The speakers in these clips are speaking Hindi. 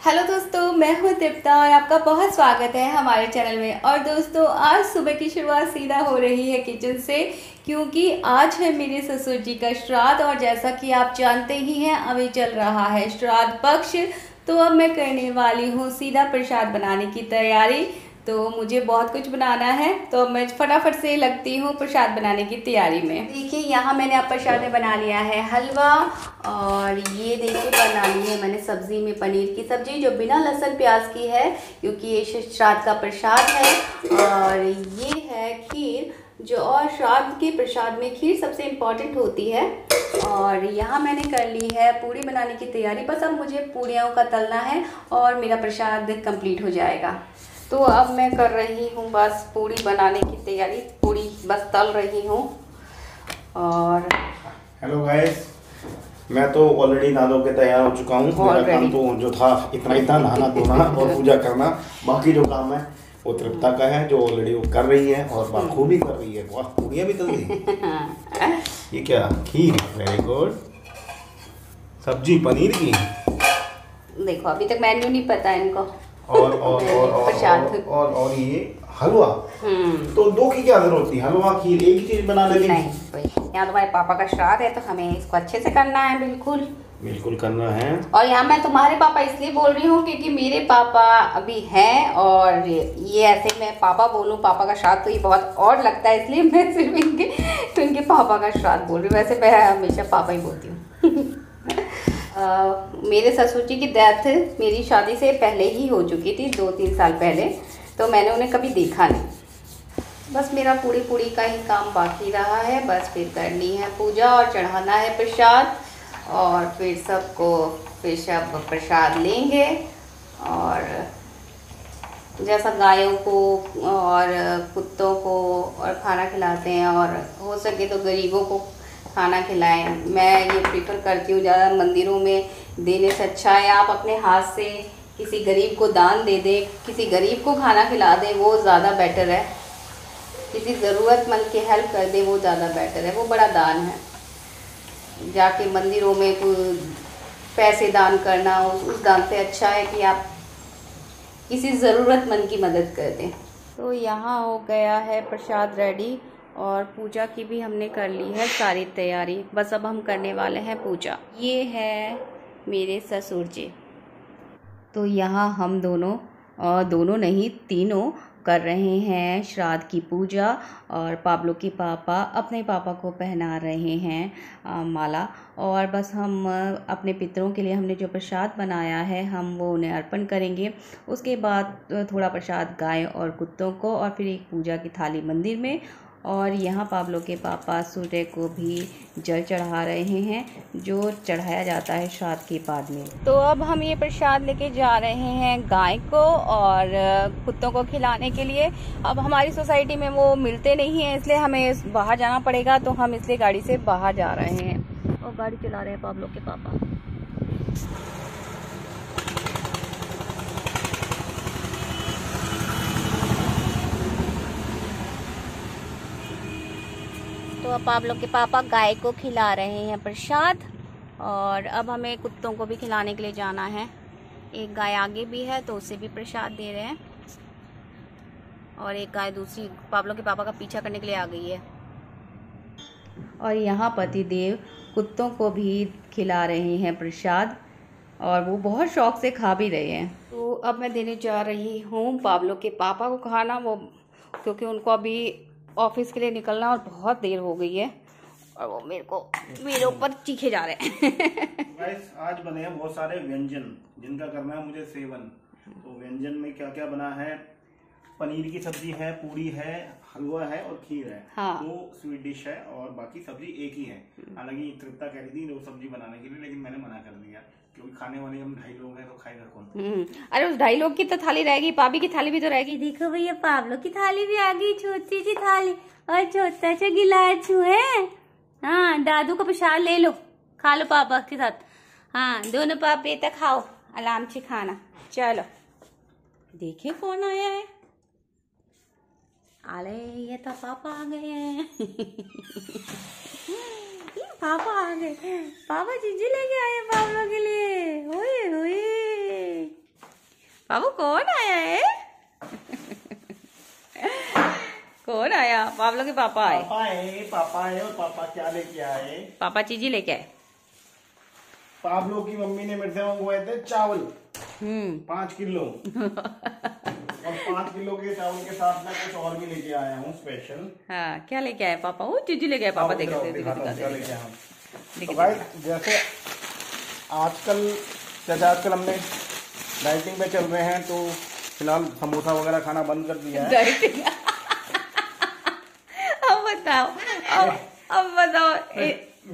हेलो दोस्तों, मैं हूँ तृप्ता और आपका बहुत स्वागत है हमारे चैनल में। और दोस्तों, आज सुबह की शुरुआत सीधा हो रही है किचन से, क्योंकि आज है मेरे ससुर जी का श्राद्ध और जैसा कि आप जानते ही हैं, अभी चल रहा है श्राद्ध पक्ष। तो अब मैं करने वाली हूँ सीधा प्रसाद बनाने की तैयारी। तो मुझे बहुत कुछ बनाना है तो मैं फटाफट से लगती हूँ प्रसाद बनाने की तैयारी में। देखिए, यहाँ मैंने अब प्रसाद में बना लिया है हलवा और ये देखिए बना ली है, मैंने सब्ज़ी में पनीर की सब्ज़ी, जो बिना लहसुन प्याज की है, क्योंकि ये श्राद्ध का प्रसाद है। और ये है खीर, जो और श्राद्ध के प्रसाद में खीर सबसे इंपॉर्टेंट होती है। और यहाँ मैंने कर ली है पूड़ी बनाने की तैयारी, बस अब मुझे पूड़ियों का तलना है और मेरा प्रसाद कंप्लीट हो जाएगा। तो अब मैं कर रही हूँ बस पूड़ी बनाने की तैयारी पूड़ी बस तल रही हूँ। और हेलो गाइस मैं तो ऑलरेडी नहा के तैयार हो चुका हूँ। मेरा काम तो जो था इतना ही था नहाना धोना और पूजा करना। बाकी जो काम है वो तृप्ता का है जो ऑलरेडी वो कर रही है और बाखूबी कर रही है। बहुत पूड़ियाँ भी तल दी ये क्या? खीर वेरी गुड सब्ज़ी पनीर की? देखो अभी तक मेन्यू नहीं पता इनको। और और और और और, और, और ये हलवा। हम्म। तो दो की क्या ज़रूरत थी? हलवा खीर एक ही चीज़ बना लेंगे नहीं यहाँ तुम्हारे पापा का श्राद्ध है तो हमें इसको अच्छे से करना है बिल्कुल। बिल्कुल करना है। और यहाँ मैं तुम्हारे पापा इसलिए बोल रही हूँ क्योंकि मेरे पापा अभी हैं और ये ऐसे मैं पापा बोलूँ पापा का श्राद्ध तो ये बहुत और लगता है इसलिए मैं सिर्फ़ इनके तो इनके पापा का श्राद्ध बोल रही हूँ। वैसे मैं हमेशा पापा ही बोलती हूँ। मेरे ससुर जी की डेथ मेरी शादी से पहले ही हो चुकी थी, दो तीन साल पहले तो मैंने उन्हें कभी देखा नहीं। बस मेरा पूरी पूरी का ही काम बाकी रहा है, बस फिर करनी है पूजा और चढ़ाना है प्रसाद, और फिर सबको फिर सब प्रसाद लेंगे, और जैसा गायों को और कुत्तों को और खाना खिलाते हैं, और हो सके तो गरीबों को खाना खिलाएँ। मैं ये प्रीफर करती हूँ ज़्यादा मंदिरों में देने से अच्छा है। आप अपने हाथ से किसी गरीब को दान दे दें किसी गरीब को खाना खिला दें वो ज़्यादा बेटर है। किसी ज़रूरतमंद की हेल्प कर दें वो ज़्यादा बेटर है। वो बड़ा दान है। जाके मंदिरों में पैसे दान करना उस, दान से अच्छा है कि आप किसी ज़रूरतमंद की मदद कर दें। तो यहाँ हो गया है प्रसाद रेडी और पूजा की भी हमने कर ली है सारी तैयारी। बस अब हम करने वाले हैं पूजा। ये है मेरे ससुर जी। तो यहाँ हम दोनों और दोनों नहीं तीनों कर रहे हैं श्राद्ध की पूजा और पाब्लो के पापा अपने पापा को पहना रहे हैं आ, माला। और बस हम अपने पितरों के लिए हमने जो प्रसाद बनाया है हम वो उन्हें अर्पण करेंगे। उसके बाद थोड़ा प्रसाद गाय और कुत्तों को और फिर एक पूजा की थाली मंदिर में और यहाँ पाब्लो के पापा सूर्य को भी जल चढ़ा रहे हैं जो चढ़ाया जाता है श्राद्ध के बाद में। तो अब हम ये प्रसाद लेके जा रहे हैं गाय को और कुत्तों को खिलाने के लिए। अब हमारी सोसाइटी में वो मिलते नहीं हैं इसलिए हमें बाहर जाना पड़ेगा तो हम इसलिए गाड़ी से बाहर जा रहे हैं। और गाड़ी चला रहे हैं पाब्लो के पापा। तो अब आप लोग के पापा गाय को खिला रहे हैं प्रसाद। और अब हमें कुत्तों को भी खिलाने के लिए जाना है। एक गाय आगे भी है तो उसे भी प्रसाद दे रहे हैं। और एक गाय दूसरी पापलों के पापा का पीछा करने के लिए आ गई है। और यहाँ पतिदेव कुत्तों को भी खिला रहे हैं प्रसाद और वो बहुत शौक से खा भी रहे हैं। तो अब मैं देने जा रही हूँ पावलों के पापा को खाना वो क्योंकि उनको अभी ऑफ़िस के लिए निकलना और बहुत देर हो गई है। और वो मेरे को, मेरे ऊपर चीखे जा रहे हैं। आज बने हैं बहुत सारे व्यंजन। जिनका करना है मुझे सेवन। तो व्यंजन में क्या क्या बना है? पनीर की सब्ज़ी है पूरी है हलवा है और खीर है। हाँ। दो स्वीट डिश है और बाकी सब्ज़ी एक ही है। हालाँकि तृप्ता कह रही थी दो सब्ज़ी बनाने के लिए लेकिन मैंने मना कर दिया क्योंकि खाने वाले हम ढाई लोग हैं तो खाएगा कौन? हम्म, अरे उस ढाई लोग की तो थाली रहेगी पापी की थाली भी तो रहेगी देखो भैया पावलो की थाली भी आ गई छोटी सी थाली और छोटा सा गिलास है। हाँ दादू का प्रसाद ले लो खा लो पापा के साथ। हाँ दोनों पापे तक खाओ आराम से खाना। चलो। देखे कौन आया है। अरे ये तो पापा आ गए हैं। पापा आ गए। पापा चीजी लेके आए पापा के लिए। ओए ओए। बाबू कौन आया है? कौन आया? पावलो के पापा आए। पापा है पापा है और पापा क्या लेके आए? पापा चीजी लेके आए। पाब्लो की मम्मी ने मेरे से मंगवाए थे चावल। हम्म। पाँच किलो। पाँच किलो के चावल के साथ मैं कुछ और भी लेके आया हूँ स्पेशल हाँ क्या लेके आए पापा? वो चीजी लेके आए पापा देखे तो भाई जैसे आजकल जैसे आजकल हमने डाइटिंग पे चल रहे हैं तो फ़िलहाल समोसा वगैरह खाना बंद कर दिया है। अब बताओ अब अब बताओ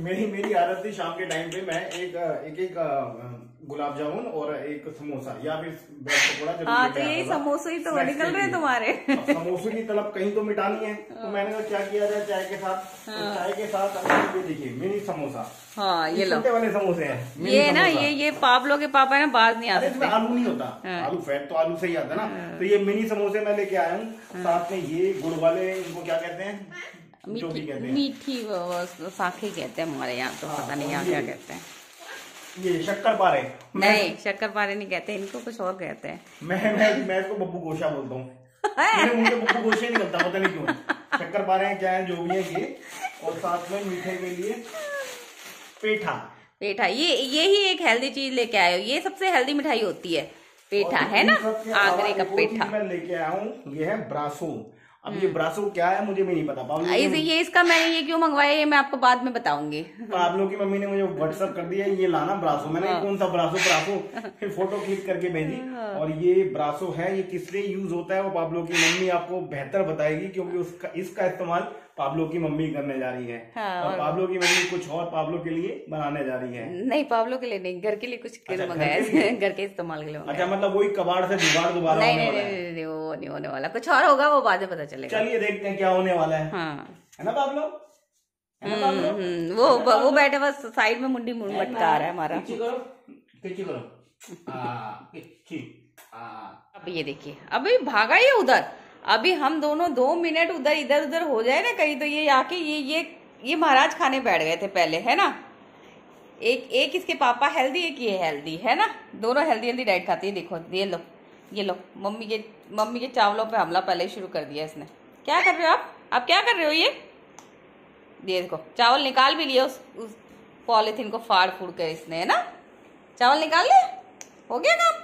मेरी मेरी आदत थी शाम के टाइम पे मैं एक एक एक गुलाब जामुन और एक समोसा या फिर पकौड़ा हाँ तो आता यही समोसे ही तो निकल रहे हैं तुम्हारे। समोसे की तलब कहीं तो मिटानी है तो मैंने कहा क्या किया जाए चाय के साथ? तो चाय के साथ ये देखिए मिनी समोसा। हाँ ये लो। वाले समोसे हैं? ये ना ये ये पापलो के पापा है ना बाज नहीं आ अरे इसमें आलू नहीं होता। हाँ। आलू फैट तो आलू से ही आता है ना। तो ये मिनी समोसे मैं लेके आया हूँ। साथ में ये गुड़ वाले इनको क्या कहते हैं? मीठी मीठी साखी कहते हैं हमारे यहाँ तो पता नहीं यहाँ क्या कहते हैं। ये शक्कर पारे। मैं नहीं शक्कर पारे नहीं कहते इनको कुछ और कहते हैं। मैं मैं मैं इसको बब्बू गोशा बोलता हूँ। बब्बू गोशा ही निकलता पता नहीं क्यों। शक्कर पारे हैं क्या है जो भी है ये। और साथ में मीठे के लिए पेठा। पेठा ये ये ही एक हेल्दी चीज़ लेके आए हो। ये सबसे हेल्दी मिठाई होती है। पेठा है ना? आगरे का पेठा। मैं लेके आया हूँ ये है ब्रासो। अब ये ब्रासो क्या है मुझे भी नहीं पता। पाब्लो इसे ये इसका मैंने ये क्यों मंगवाया ये मैं आपको बाद में बताऊँगी। पाब्लो की मम्मी ने मुझे व्हाट्सअप कर दिया ये लाना ब्रासो मैंने हाँ। कौन सा ब्रासो ब्रासो फिर फ़ोटो क्लिक करके भेजी। और ये ब्रासो है ये किस लिए यूज़ होता है वो पाब्लो की मम्मी आपको बेहतर बताएगी क्योंकि उसका इसका इस्तेमाल पाब्लो की मम्मी करने जा रही है। हाँ, और पाब्लो की मम्मी कुछ और पाब्लो के लिए बनाने जा रही है। नहीं पावलो के लिए नहीं घर के लिए कुछ अच्छा, मंगाया। के घर के इस्तेमाल के लिए अच्छा मतलब वही कबाड़ से जुगाड़ दोबारा नहीं होने नहीं वाला नहीं है। वो नहीं होने वाला। कुछ और होगा वो बाद में पता चलेगा। चलिए देखते हैं क्या होने वाला है। हाँ। है ना है ना पाब्लो हम्म, वो वो बैठे बस साइड में मुंडी मुंड मटका रहा है हमारा। अब ये देखिए अभी भागा ये उधर। अभी हम दोनों दो मिनट उधर इधर उधर हो जाए ना कहीं तो ये आके ये ये ये महाराज खाने बैठ गए थे पहले है ना? एक एक इसके पापा हेल्दी एक ये हेल्दी है ना? दोनों हेल्दी हेल्दी डाइट खाती है देखो ये लो। ये लो मम्मी के मम्मी के चावलों पे हमला पहले ही शुरू कर दिया इसने। क्या कर रहे हो आप? आप क्या कर रहे हो ये? देखो चावल निकाल भी लिए उस, उस पॉलिथीन को फाड़ फूड़ कर इसने है ना? चावल निकाल लिया हो गया काम?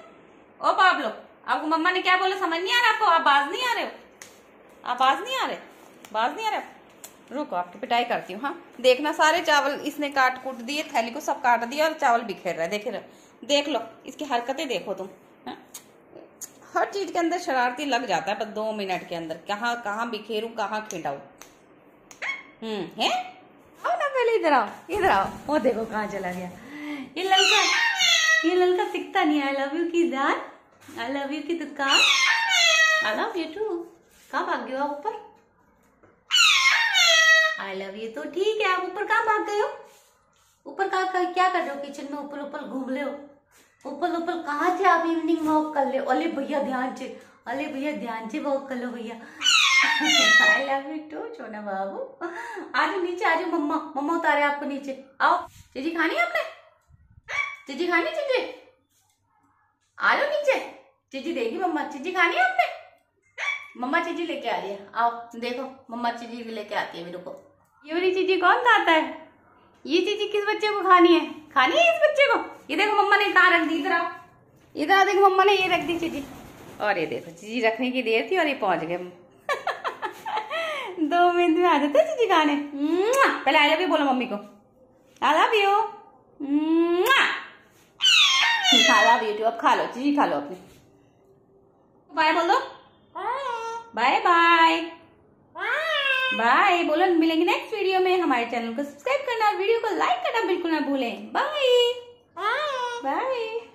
ओ पाप लो आपको मम्मा ने क्या बोला? समझ नहीं आ रहा आपको? आप बाज नहीं आ रहे हो? आप बाज नहीं आ रहे? बाज नहीं आ रहे रुको आपकी पिटाई करती हूँ हाँ? देखना सारे चावल इसने काट कूट दिए थैली को सब काट दिया और चावल बिखेर रहा है देख रहे देख लो इसकी हरकतें देखो तुम हाँ? हर चीज़ के अंदर शरारती लग जाता है, पर दो मिनट के अंदर, कहाँ कहाँ बिखेरूं, कहाँ खिंडाऊं? हम्म आओ ना पहले इधर आओ इधर आओ। वो देखो कहाँ चला गया। ये लड़का ये लड़का टिकता नहीं आई लव यू की जान आई लव यू की दुकान आई लव यू टू कहाँ भाग गए आप ऊपर? आई लव यू तो ठीक है, आप ऊपर कहाँ भाग गए हो? ऊपर कहाँ क्या कर रहे हो? किचन में ऊपर ऊपर घूम रहे हो? ऊपर ऊपर कहाँ थे आप इवनिंग वॉक कर ले अले भैया, ध्यान से। अले भैया, ध्यान से वॉक कर लो भैया। आई लव यू टू छोना बाबू। आज नीचे आ जाओ मम्मा। मम्मा उतारे आपको नीचे। आओ। चीजी खानी आपने? चीजी खानी चीजी? आ जाओ नीचे। चीजी देगी मम्मा। चीजी खानी आपने? मम्मा चीजी लेके आ रही है। आओ, देखो, मम्मा चीजी लेके आती है मेरे को। ये वाली चीजी कौन खाता है? ये चीजी किस बच्चे को खानी है? खानी है इस बच्चे को? ये देखो मम्मा ने कहाँ रख दी, इधर आओ। इधर आ, देखो मम्मा ने ये रख दी चीजी। और ये देखो, चीजी रखने की देर थी और ये पहुँच गए। दो मिनट में आ जाते चीजी खाने। पहले आई लव यू बोलो मम्मी को। I love you. I love you अब खा लो, चीजी खा लो अपनी। बाय बोल दो। Bye bye. बाय बोलो मिलेंगे नेक्स्ट वीडियो में। हमारे चैनल को सब्सक्राइब करना और वीडियो को लाइक करना बिल्कुल ना भूलें। Bye bye